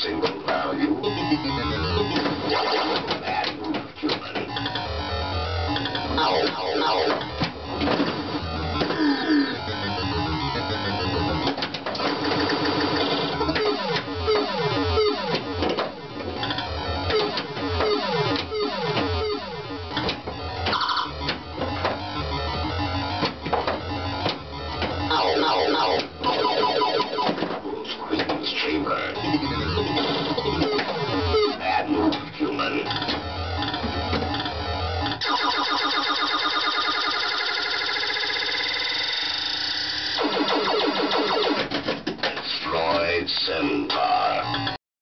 Single value. Bad move, human. Ow, ow, ow. Centaur.